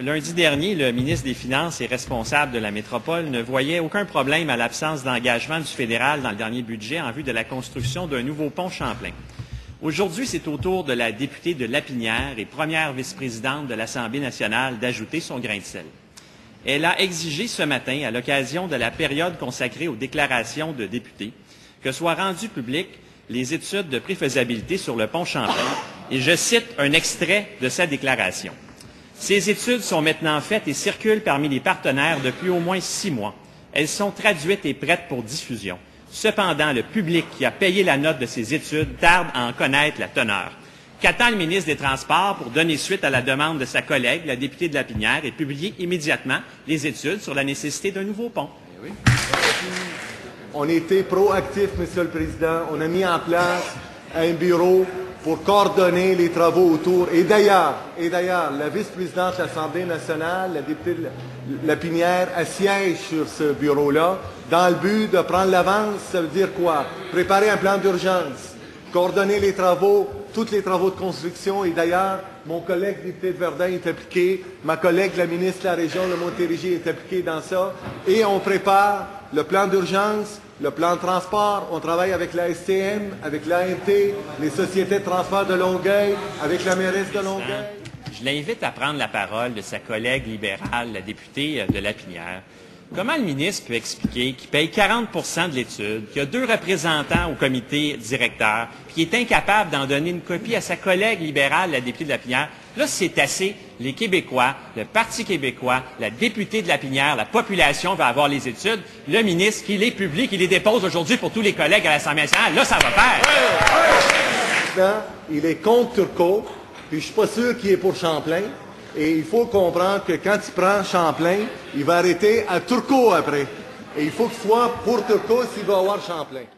Lundi dernier, le ministre des Finances et responsable de la métropole ne voyait aucun problème à l'absence d'engagement du fédéral dans le dernier budget en vue de la construction d'un nouveau pont Champlain. Aujourd'hui, c'est au tour de la députée de Lapinière et première vice-présidente de l'Assemblée nationale d'ajouter son grain de sel. Elle a exigé ce matin, à l'occasion de la période consacrée aux déclarations de députés, que soient rendues publiques les études de préfaisabilité sur le pont Champlain. Et je cite un extrait de sa déclaration. Ces études sont maintenant faites et circulent parmi les partenaires depuis au moins six mois. Elles sont traduites et prêtes pour diffusion. Cependant, le public qui a payé la note de ces études tarde à en connaître la teneur. Qu'attend le ministre des Transports pour donner suite à la demande de sa collègue, la députée de Lapinière, et publier immédiatement les études sur la nécessité d'un nouveau pont? Oui. On était proactifs, Monsieur le Président. On a mis en place un bureau pour coordonner les travaux autour. Et d'ailleurs, et d'ailleurs, la vice-présidente de l'Assemblée nationale, la députée Lapinière, siège sur ce bureau-là, dans le but de prendre l'avance, ça veut dire quoi? Préparer un plan d'urgence, coordonner les travaux, tous les travaux de construction. Et d'ailleurs, mon collègue député de Verdun est impliqué, ma collègue, la ministre de la région de Montérégie, est impliquée dans ça. Et on prépare le plan d'urgence, le plan de transport, on travaille avec la STM, avec l'ANT, les sociétés de transport de Longueuil, avec la mairesse de Longueuil. Je l'invite à prendre la parole de sa collègue libérale, la députée de Lapinière. Comment le ministre peut expliquer qu'il paye 40% de l'étude, qu'il y a deux représentants au comité directeur, puis qu'il est incapable d'en donner une copie à sa collègue libérale, la députée de Lapinière? Là, c'est assez. Les Québécois, le Parti québécois, la députée de Lapinière, la population va avoir les études. Le ministre, qui les publie, qui les dépose aujourd'hui pour tous les collègues à l'Assemblée nationale, là, ça va faire. Il est contre Turcot, puis je suis pas sûr qu'il est pour Champlain. Et il faut comprendre que quand il prend Champlain, il va arrêter à Turcot après. Et il faut qu'il soit pour Turcot s'il va avoir Champlain.